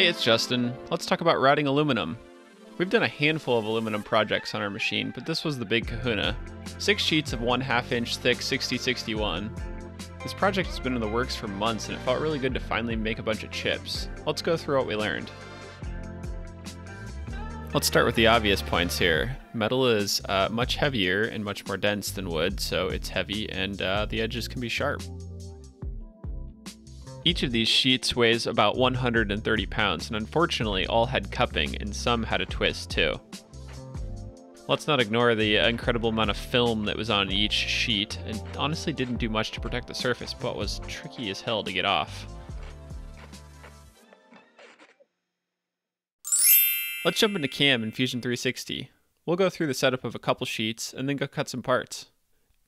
Hey, it's Justin. Let's talk about routing aluminum. We've done a handful of aluminum projects on our machine, but this was the big kahuna. Six sheets of one half inch thick 6061. This project has been in the works for months and it felt really good to finally make a bunch of chips. Let's go through what we learned. Let's start with the obvious points here. Metal is uh, much heavier and much more dense than wood, so it's heavy and uh, the edges can be sharp. Each of these sheets weighs about 130 pounds, and unfortunately, all had cupping, and some had a twist too. Let's not ignore the incredible amount of film that was on each sheet, and honestly didn't do much to protect the surface, but was tricky as hell to get off. Let's jump into CAM in Fusion 360. We'll go through the setup of a couple sheets and then go cut some parts.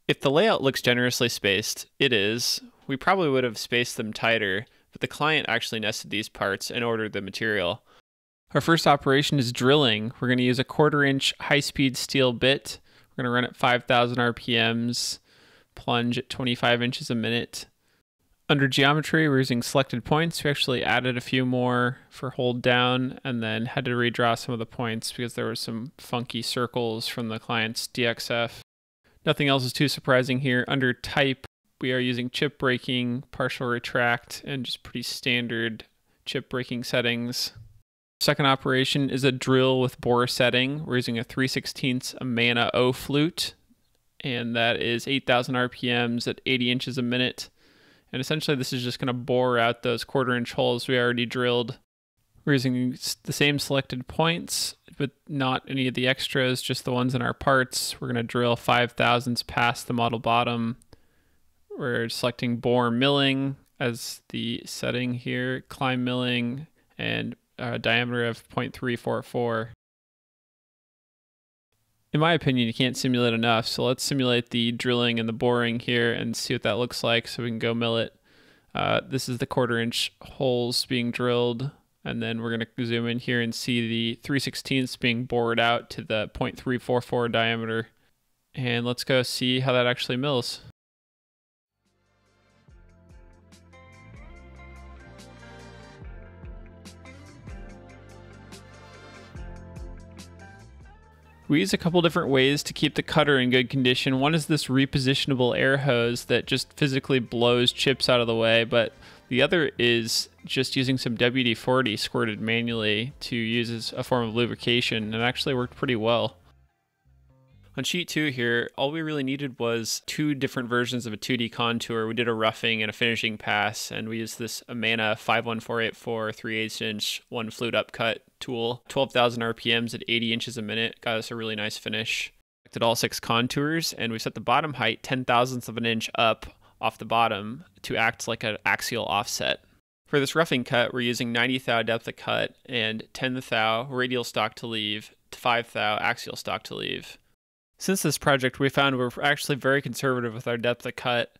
If the layout looks generously spaced, it is. We probably would have spaced them tighter, but the client actually nested these parts and ordered the material. Our first operation is drilling. We're going to use a quarter inch high speed steel bit. We're going to run at 5,000 RPMs, plunge at 25 inches a minute. Under geometry, we're using selected points. We actually added a few more for hold down and then had to redraw some of the points because there were some funky circles from the client's DXF. Nothing else is too surprising here. Under type, we are using chip breaking, partial retract, and just pretty standard chip breaking settings. Second operation is a drill with bore setting. We're using a 3 16 Amana O flute, and that is 8,000 RPMs at 80 inches a minute. And essentially, this is just going to bore out those quarter inch holes we already drilled. We're using the same selected points, but not any of the extras, just the ones in our parts. We're going to drill 5 thousandths past the model bottom. We're selecting bore milling as the setting here, climb milling, and a diameter of 0.344. In my opinion, you can't simulate enough, so let's simulate the drilling and the boring here and see what that looks like so we can go mill it. Uh, this is the quarter inch holes being drilled and then we're going to zoom in here and see the 3 16ths being bored out to the 0.344 diameter. And let's go see how that actually mills. We use a couple different ways to keep the cutter in good condition. One is this repositionable air hose that just physically blows chips out of the way, but the other is just using some WD 40 squirted manually to use as a form of lubrication, and actually worked pretty well. On sheet two here, all we really needed was two different versions of a 2D contour. We did a roughing and a finishing pass, and we used this Amana 51484 3 8 inch one flute upcut tool. 12,000 RPMs at 80 inches a minute got us a really nice finish. Did all six contours, and we set the bottom height 10 thousandths of an inch up off the bottom to act like an axial offset. For this roughing cut, we're using 90 thou depth of cut and 10 thou radial stock to leave, 5 thou axial stock to leave. Since this project, we found we're actually very conservative with our depth of cut.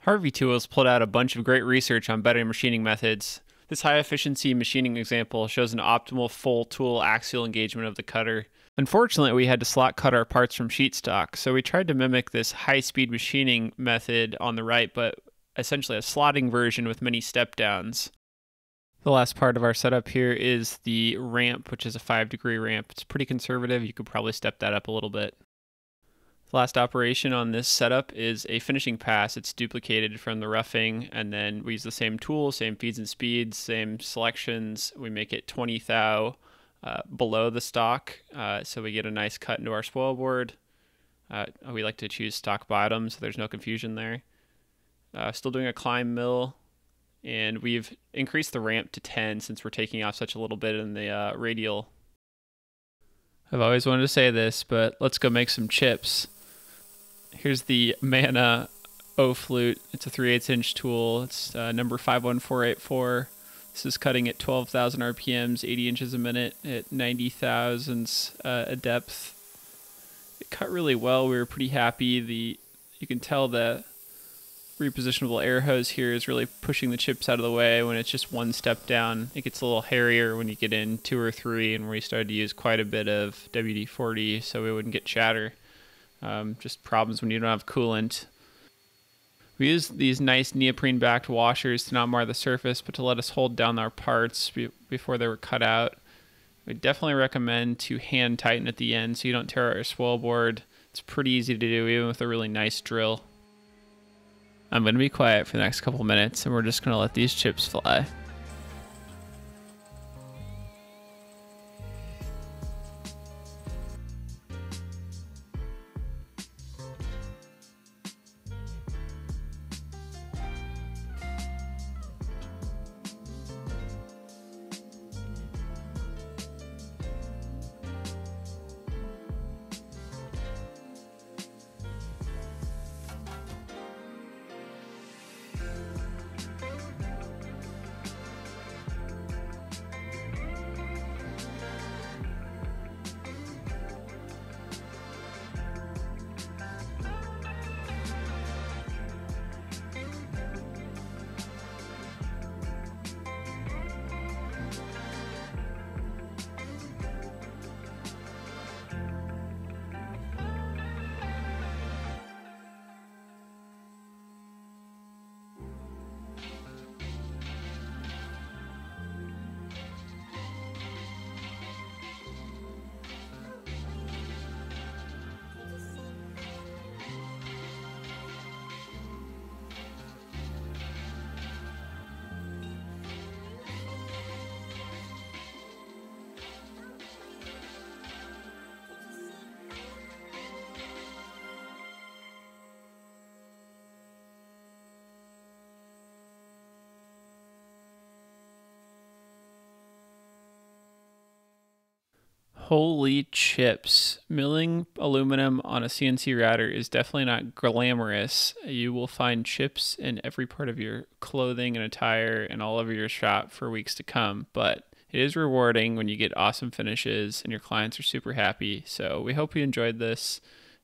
Harvey Tools pulled out a bunch of great research on better machining methods. This high efficiency machining example shows an optimal full tool axial engagement of the cutter Unfortunately, we had to slot cut our parts from sheet stock, so we tried to mimic this high speed machining method on the right, but essentially a slotting version with many step downs. The last part of our setup here is the ramp, which is a 5 degree ramp. It's pretty conservative. You could probably step that up a little bit. Last operation on this setup is a finishing pass. It's duplicated from the roughing, and then we use the same tool, same feeds and speeds, same selections. We make it 20 thou uh, below the stock, uh, so we get a nice cut into our spoil board. Uh, we like to choose stock bottom, so there's no confusion there. Uh, still doing a climb mill, and we've increased the ramp to 10 since we're taking off such a little bit in the uh, radial. I've always wanted to say this, but let's go make some chips. Here's the Amana O flute. It's a 3 8 inch tool. It's number 51484. This is cutting at 12,000 RPMs, 80 inches a minute at 90 thousandths uh, a depth. It cut really well. We were pretty happy. The you can tell the repositionable air hose here is really pushing the chips out of the way when it's just one step down. It gets a little hairier when you get in two or three, and we started to use quite a bit of WD-40 so we wouldn't get chatter. Um, just problems when you don't have coolant. We use these nice neoprene backed washers to not mar the surface, but to let us hold down our parts be- before they were cut out. We definitely recommend to hand tighten at the end so you don't tear out your spoil board. It's pretty easy to do even with a really nice drill. I'm going to be quiet for the next couple minutes and we're just going to let these chips fly. Holy chips. Milling aluminum on a CNC router is definitely not glamorous. You will find chips in every part of your clothing and attire and all over your shop for weeks to come, but it is rewarding when you get awesome finishes and your clients are super happy. So we hope you enjoyed this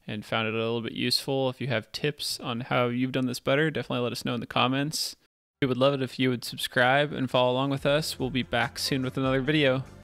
and found it a little bit useful. If you have tips on how you've done this better, definitely let us know in the comments. We would love it if you would subscribe and follow along with us. We'll be back soon with another video.